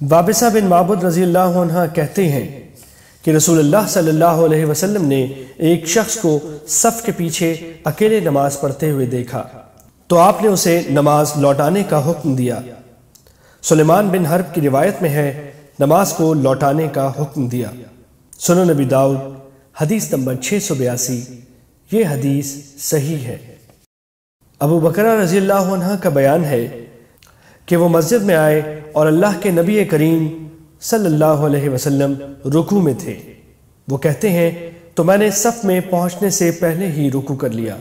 वाबिसा बिन माबुद रज़ी अल्लाह कहते हैं कि रसूलुल्लाह सल्लल्लाहु अलैहि वसल्लम ने एक शख्स को सफ़ के पीछे अकेले नमाज़ पढ़ते हुए देखा। तो आपने उसे नमाज़ लौटाने का हुक्म दिया। सुलेमान बिन हर्ब की रिवायत में है, नमाज़ को लौटाने का हुक्म दिया। सुनो नबी दाऊद, हदीस नंबर छः सौ बयासी, ये हदीस सही है। अबू बकरा रज़ी अल्लाह का बयान है कि वो मस्जिद में आए और अल्लाह के नबी करीम सल्लल्लाहु अलैहि वसल्लम रुकू में थे। वो कहते हैं तो मैंने सफ़ में पहुँचने से पहले ही रुकू कर लिया।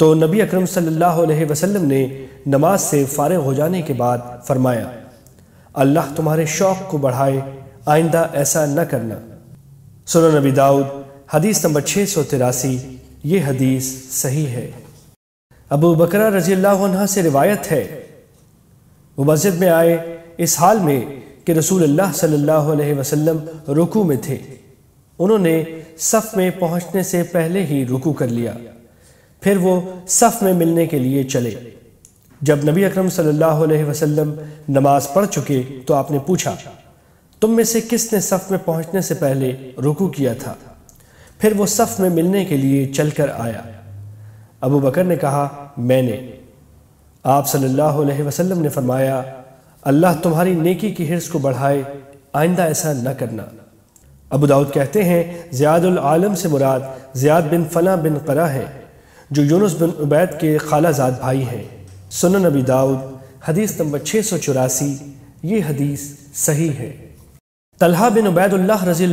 तो नबी अकरम सल्लल्लाहु अलैहि वसल्लम ने नमाज़ से फारग हो जाने के बाद फरमाया, अल्लाह तुम्हारे शौक़ को बढ़ाए, आइंदा ऐसा न करना। सुनो नबी दाऊद, हदीस नंबर छः सौ तिरासी, ये हदीस सही है। अबू बकरा रज़ी अल्लाह से रिवायत है वो मस्जिद में आए, इस हाल में कि रसूल अल्लाह सल्लल्लाहु अलैहि वसल्लम रुकू में थे। उन्होंने सफ़ में पहुँचने से पहले ही रुकू कर लिया। फिर वो सफ़ में मिलने के लिए चले। जब नबी अकरम सल्लल्लाहु अलैहि वसल्लम नमाज़ पढ़ चुके तो आपने पूछा, तुम में से किसने सफ़ में पहुँचने से पहले रुकू किया था? फिर वो सफ़ में मिलने के लिए चलकर आया। अबू बकर ने कहा, मैंने। आप सल्लल्लाहु अलैहि वसल्लम ने फरमाया, अल्लाह तुम्हारी नेकी की हिर्स को बढ़ाए, आइंदा ऐसा न करना। अबू दाऊद कहते हैं, ज़ियादुल आलम से मुराद ज़ियाद बिन फला बिन करा है, जो यूनुस बिन उबैद के खालाजाद भाई हैं। सुन नबी दाऊद, हदीस नंबर छः सौ चौरासी, ये हदीस सही है। तलहा बिन उबैदुल्लाह रज़ी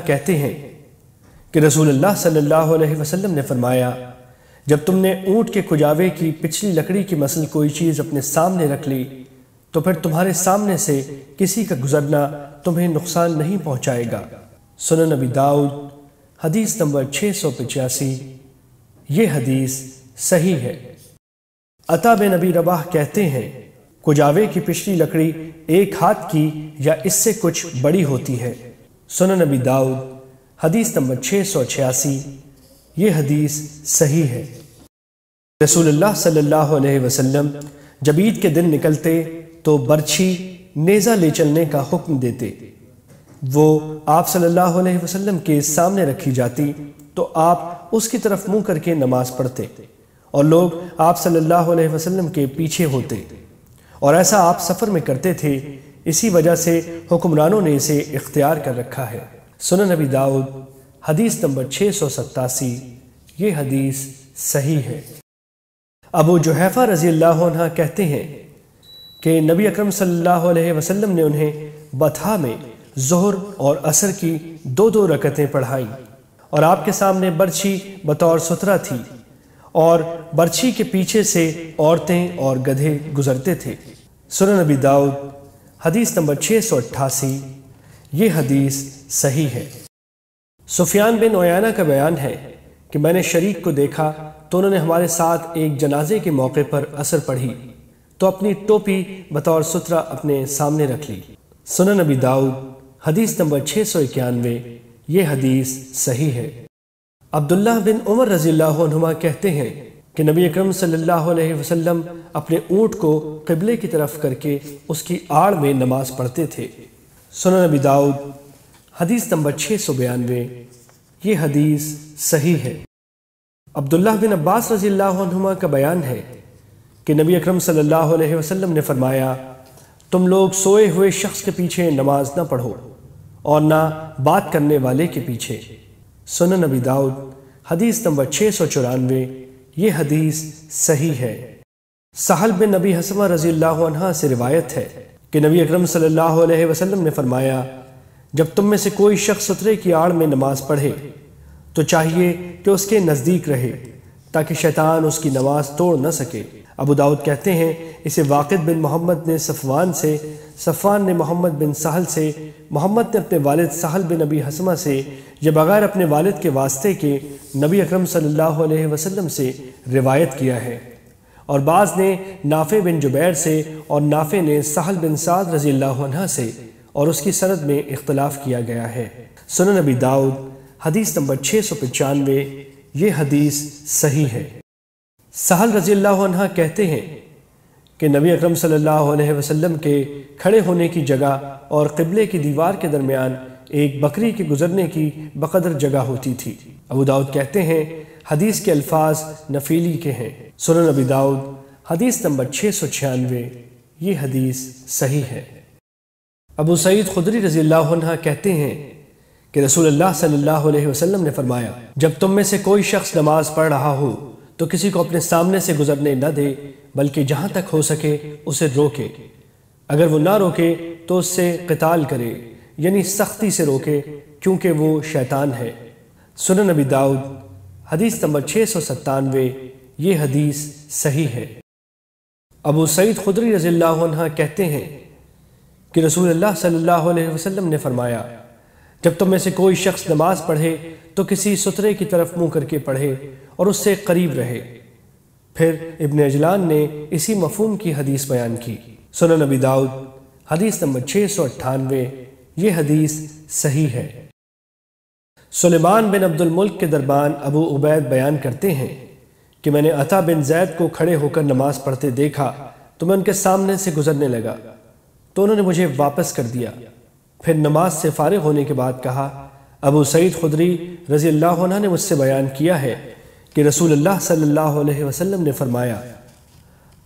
कहते हैं कि रसूल अल्लाह सल्लल्लाहु अलैहि वसल्लम ने फरमाया जब तुमने ऊँट के खुजावे की पिछली लकड़ी की मसल कोई चीज़ अपने सामने रख ली तो फिर तुम्हारे सामने से किसी का गुजरना तुम्हें नुकसान नहीं पहुंचाएगा। सुन नबी दाऊद, हदीस नंबर छः सौ पचासी। ये हदीस सही है। अता बे नबी रबाह कहते हैं, कुजावे की पिछली लकड़ी एक हाथ की या इससे कुछ बड़ी होती है। सुन नबी दाऊद, हदीस नंबर छः सौ छियासी। ये हदीस सही है। रसूलुल्लाह सल्लल्लाहु अलैहि वसल्लम जब ईद के दिन निकलते तो बर्छी नेज़ा ले चलने का हुक्म देते। वो आप सल्लल्लाहु अलैहि वसल्लम के सामने रखी जाती तो आप उसकी तरफ़ मुँह करके नमाज़ पढ़ते और लोग आप सल्लल्लाहु अलैहि वसल्लम के पीछे होते और ऐसा आप सफ़र में करते थे, इसी वजह से हुक्मरानों ने इसे इख्तियार कर रखा है। सुन नबी दाऊद हदीस नंबर छः सौ सत्तासी। ये हदीस सही है। अबू जुहैफ़ा रज़ी अल्लाह कहते हैं कि नबी अकरम सल्लल्लाहु अलैहि वसल्लम ने उन्हें बथा में जोहर और असर की दो दो रकतें पढ़ाई और आपके सामने बर्छी बतौर सुथरा थी और बर्छी के पीछे से औरतें और गधे गुजरते थे। सुन नबी दाऊद, हदीस नंबर छः सौ अट्ठासी। ये हदीस सही है। सुफियान बिन ओयाना का बयान है कि मैंने शरीक को देखा तो उन्होंने हमारे साथ एक जनाजे के मौके पर असर पढ़ी तो अपनी टोपी बतौर सुतरा अपने सामने रख ली। सुनन नबी दाऊद, हदीस नंबर छः सौ इक्यानवे, ये हदीस सही है। अब्दुल्ला बिन उमर रज़ी कहते हैं कि नबी अकरम वसल्लम अपने ऊँट को किबले की तरफ़ करके उसकी आड़ में नमाज़ पढ़ते थे। सुन नबी दाऊद हदीस नंबर छः सौ बयानवे। ये हदीस सही है। अब्दुल्ला बिन अब्बास रज़ी का बयान है कि नबी अकरम सल्लल्लाहु अलैहि वसल्लम ने फरमाया, तुम लोग सोए हुए शख्स के पीछे नमाज़ ना पढ़ो और ना बात करने वाले के पीछे। सुन नबी दाऊद, हदीस नंबर छः सौ चौरानवे। ये हदीस सही है। सहल बिन नबी हसमा रज़ी अल्लाह से रिवायत है कि नबी अकरम सल्लल्लाहु अलैहि वसल्लम ने फरमाया जब तुम में से कोई शख्स सुतरे की आड़ में नमाज़ पढ़े तो चाहिए कि उसके नज़दीक रहे, ताकि शैतान उसकी नमाज़ तोड़ न सके। अबू दाऊद कहते हैं, इसे वाकिद बिन मोहम्मद ने सफ़वान से, सफ़वान ने मोहम्मद बिन सहल से, मोहम्मद ने अपने वालिद सहल बिन नबी हसमा से, या बगैर अपने वालिद के वास्ते के नबी अकरम सल्लल्लाहु अलैहि वसल्लम से रिवायत किया है। और बाज़ ने नाफ़े बिन जुबैर से और नाफ़े ने सहल बिन साद रज़ी अल्लाह से और उसकी सनद में इख्तलाफ किया गया है। सुन नबी दाऊद, हदीस नंबर छः सौ पचानवे, ये हदीस सही है। सहल रज़ी अल्लाह कहते हैं कि नबी अकरम सल्लल्लाहु अलैहि वसल्लम के खड़े होने की जगह और क़िबले की दीवार के दरमियान एक बकरी के गुजरने की बकदर जगह होती थी। अबू दाऊद कहते हैं, हदीस के अल्फाज नफीली के हैं। सुन अबी दाऊद, हदीस नंबर छः सौ छियानवे, ये हदीस सही है। अबू सईद खुदरी रज़ी अल्लाह कहते हैं कि रसूल सल्लल्लाहु अलैहि वसल्लम ने फरमाया, जब तुम में से कोई शख्स नमाज़ पढ़ रहा हो तो किसी को अपने सामने से गुजरने न दे, बल्कि जहाँ तक हो सके उसे रोके। अगर वो ना रोके तो उससे कताल करे, यानी सख्ती से रोके, क्योंकि वो शैतान है। सुन नबी दाऊद, हदीस नंबर छः सौ सत्तानवे, ये हदीस सही है। अबू सईद खुदरी रज़ी कहते हैं कि रसूल अल्लाह सल्लल्लाहु अलैहि वसल्लम ने फरमाया, जब तुम में से कोई शख्स नमाज़ पढ़े तो किसी सुतरे की तरफ़ मुँह करके पढ़े और उससे करीब रहे। फिर इब्न अजलान ने इसी मफहम की हदीस बयान की। सुन नबी दाऊद, हदीस नंबर छः सौ अट्ठानवे, ये हदीस सही है। सुलेमान बिन अब्दुल मुल्क के दरबान अबू उबैद बयान करते हैं कि मैंने अता बिन जैद को खड़े होकर नमाज़ पढ़ते देखा तो मैं उनके सामने से गुजरने लगा। तो उन्होंने मुझे वापस कर दिया। फिर नमाज़ से फारिग होने के बाद कहा, अबू सईद खुदरी रज़ी अल्लाह ने मुझसे बयान किया है कि रसूल अल्लाह सल्लल्लाहु अलैहि वसल्लम ने फरमाया,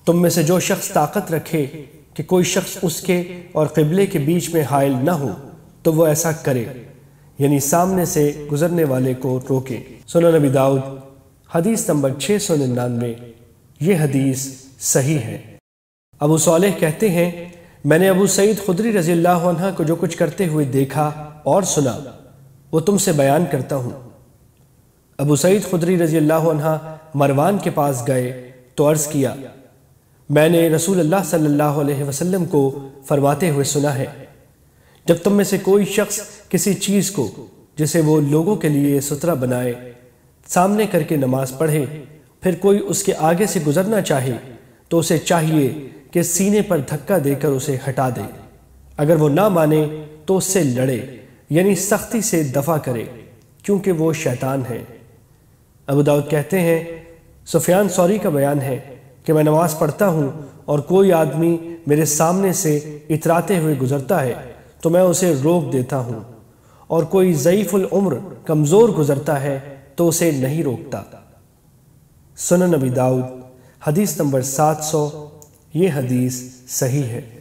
तुम में से जो शख्स ताकत रखे कि कोई शख्स उसके और क़िबले के बीच में हायल न हो तो वो ऐसा करे, यानी सामने से गुजरने वाले को रोके। सुन नबी दाऊद, हदीस नंबर छः सौ निन्यानवे, ये हदीस सही है। अबू सालेह कहते हैं मैंने अबू सईद खुदरी रज़ी अल्लाह को जो कुछ करते हुए देखा और सुना, वो तुमसे बयान करता हूँ। अबू सईद खुदरी रज़ी अल्लाह मरवान के पास गए तो अर्ज़ किया, मैंने रसूल अल्लाह सल्लल्लाहु अलैहि वसल्लम को फरमाते हुए सुना है, जब तुम में से कोई शख्स किसी चीज़ को, जिसे वो लोगों के लिए सुतरा बनाए, सामने करके नमाज़ पढ़े, फिर कोई उसके आगे से गुजरना चाहे तो उसे चाहिए कि सीने पर धक्का देकर उसे हटा दे। अगर वो ना माने तो उससे लड़े, यानी सख्ती से दफ़ा करे, क्योंकि वो शैतान है। अबू दाऊद कहते हैं, सुफियान, सौरी का बयान है कि मैं नमाज़ पढ़ता हूँ और कोई आदमी मेरे सामने से इतराते हुए गुजरता है तो मैं उसे रोक देता हूँ। और कोई ज़यीफ़ुल उम्र कमज़ोर गुजरता है तो उसे नहीं रोकता। सुन नबी दाऊद, हदीस नंबर सात सौ ये हदीस सही है।